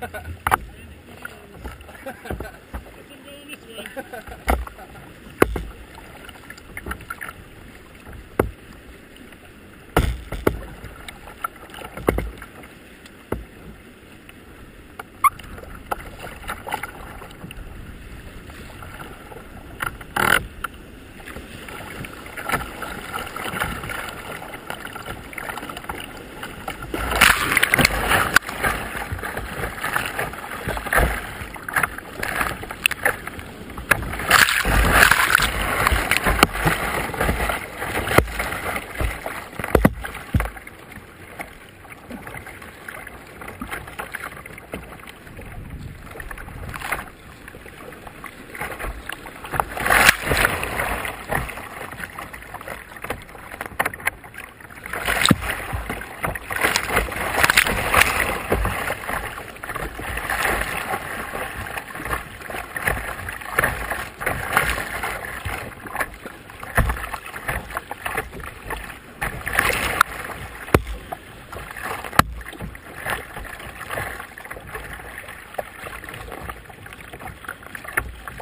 Ha ha ha.